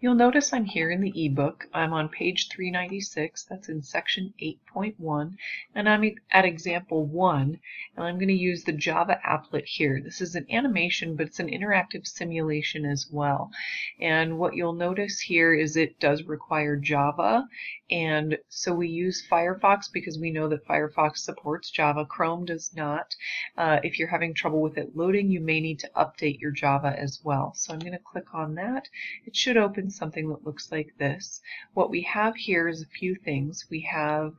You'll notice I'm here in the ebook. I'm on page 396, that's in section 8.1, and I'm at example 1, and I'm going to use the Java applet here. This is an animation, but it's an interactive simulation as well. And what you'll notice here is it does require Java, and so we use Firefox because we know that Firefox supports Java. Chrome does not. Uh, if you're having trouble with it loading, you may need to update your Java as well. So I'm going to click on that. It should open something that looks like this. What we have here is a few things. We have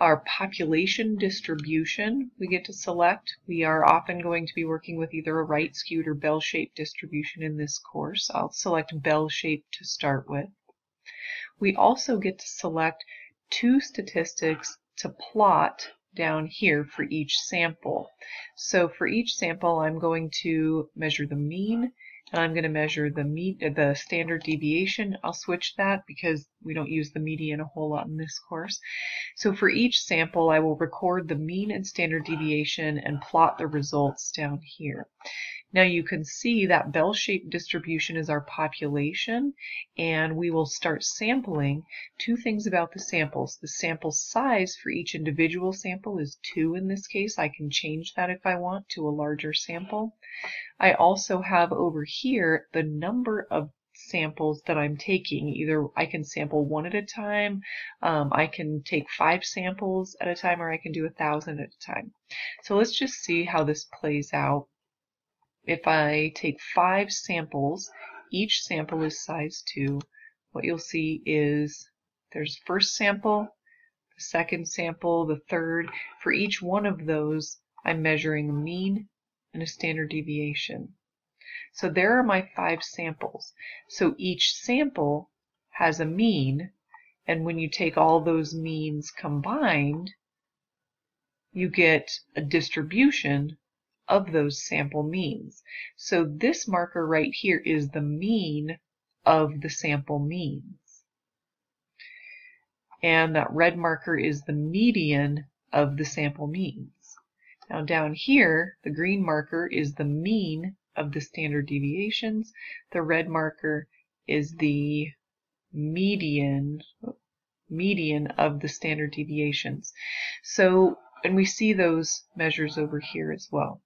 our population distribution we get to select. We are often going to be working with either a right skewed or bell-shaped distribution in this course. I'll select bell-shaped to start with. We also get to select two statistics to plot down here for each sample. So for each sample I'm going to measure the mean and I'm going to measure the mean, uh, the standard deviation. I'll switch that because we don't use the median a whole lot in this course. So for each sample, I will record the mean and standard deviation and plot the results down here. Now you can see that bell-shaped distribution is our population and we will start sampling two things about the samples. The sample size for each individual sample is 2 in this case. I can change that if I want to a larger sample. I also have over here the number of samples that I'm taking. Either I can sample one at a time, um, I can take five samples at a time, or I can do a thousand at a time. So let's just see how this plays out. If I take five samples, each sample is size 2, what you'll see is there's first sample, the second sample, the third. For each one of those, I'm measuring a mean and a standard deviation. So there are my five samples. So each sample has a mean, and when you take all those means combined, you get a distribution of those sample means. So this marker right here is the mean of the sample means. And that red marker is the median of the sample means. Now down here, the green marker is the mean of the standard deviations. The red marker is the median median of the standard deviations. So, and we see those measures over here as well.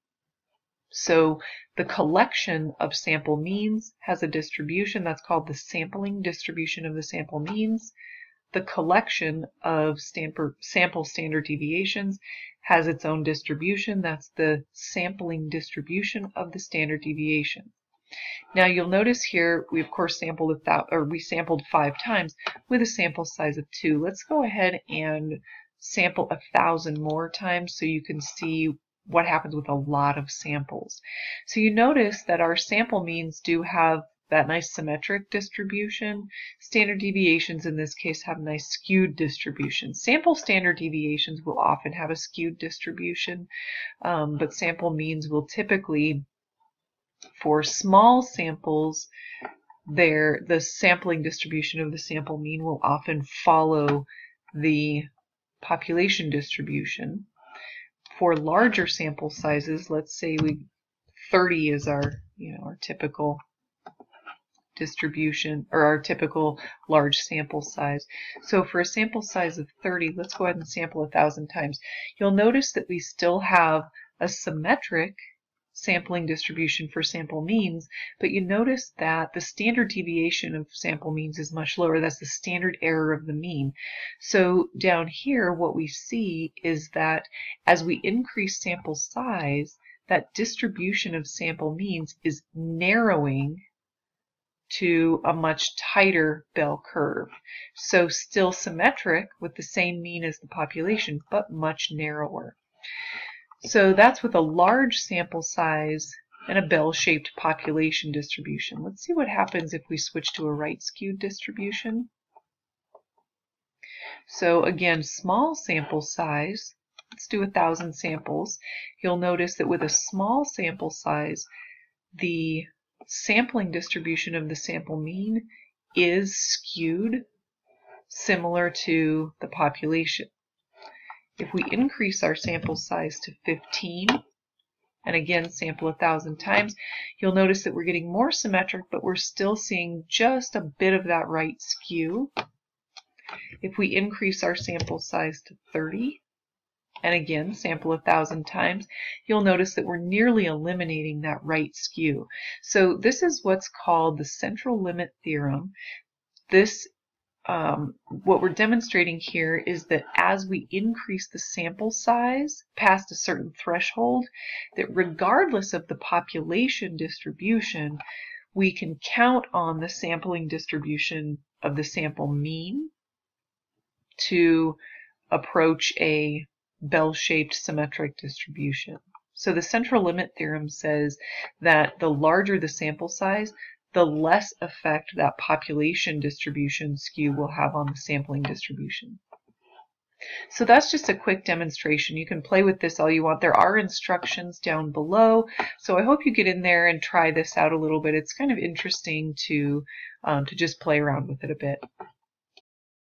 So the collection of sample means has a distribution that's called the sampling distribution of the sample means. The collection of sample standard deviations has its own distribution. That's the sampling distribution of the standard deviation. Now you'll notice here we of course sampled a thou or we sampled five times with a sample size of two. Let's go ahead and sample a thousand more times so you can see what happens with a lot of samples. So you notice that our sample means do have that nice symmetric distribution. Standard deviations in this case have nice skewed distribution. Sample standard deviations will often have a skewed distribution, um, but sample means will typically, for small samples, there the sampling distribution of the sample mean will often follow the population distribution for larger sample sizes, let's say we 30 is our, you know, our typical distribution or our typical large sample size. So for a sample size of 30, let's go ahead and sample a thousand times. You'll notice that we still have a symmetric sampling distribution for sample means, but you notice that the standard deviation of sample means is much lower. That's the standard error of the mean. So down here, what we see is that as we increase sample size, that distribution of sample means is narrowing to a much tighter bell curve. So still symmetric with the same mean as the population, but much narrower. So that's with a large sample size and a bell-shaped population distribution. Let's see what happens if we switch to a right-skewed distribution. So again, small sample size, let's do a thousand samples. You'll notice that with a small sample size, the sampling distribution of the sample mean is skewed similar to the population. If we increase our sample size to 15, and again sample a thousand times, you'll notice that we're getting more symmetric, but we're still seeing just a bit of that right skew. If we increase our sample size to 30, and again sample a thousand times, you'll notice that we're nearly eliminating that right skew. So this is what's called the central limit theorem. This um, what we're demonstrating here is that as we increase the sample size past a certain threshold, that regardless of the population distribution, we can count on the sampling distribution of the sample mean to approach a bell-shaped symmetric distribution. So the central limit theorem says that the larger the sample size, the less effect that population distribution skew will have on the sampling distribution. So that's just a quick demonstration. You can play with this all you want. There are instructions down below, so I hope you get in there and try this out a little bit. It's kind of interesting to, um, to just play around with it a bit.